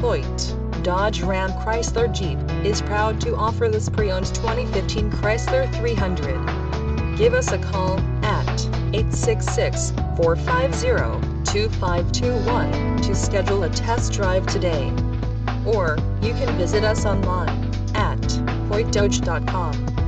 Hoyte, Dodge Ram Chrysler Jeep, is proud to offer this pre-owned 2015 Chrysler 300. Give us a call at 866-450-2521 to schedule a test drive today. Or, you can visit us online at hoytedodge.com.